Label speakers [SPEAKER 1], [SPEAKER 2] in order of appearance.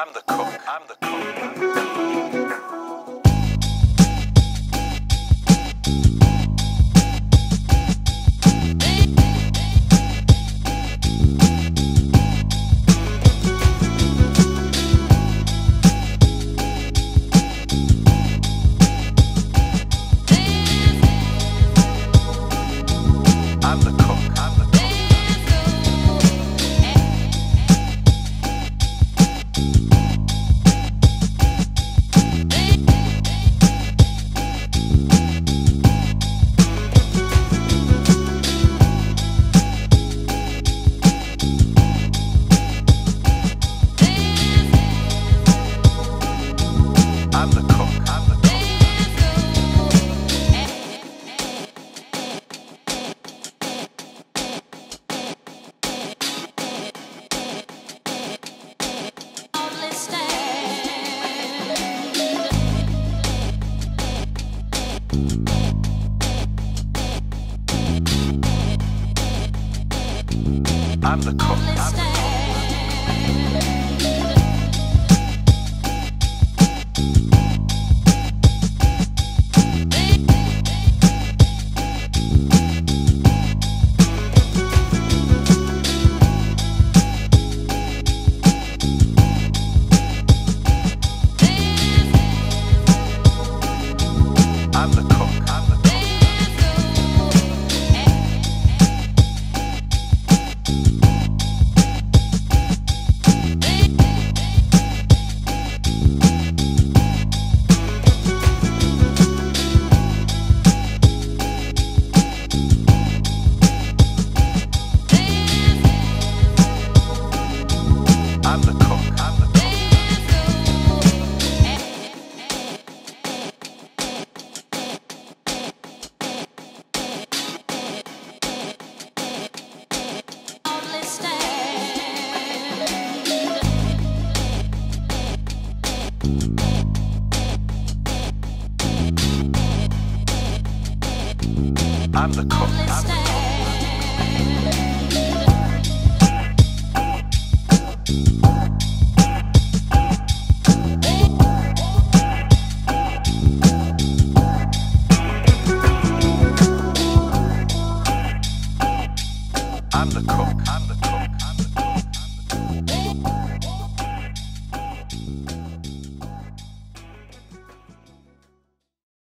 [SPEAKER 1] I'm the cook. I'm the cook. I'm the cook. I'm the cook. I'm the cook. I'm the I'm I'm the cook. I'm the cook. I'm the cook.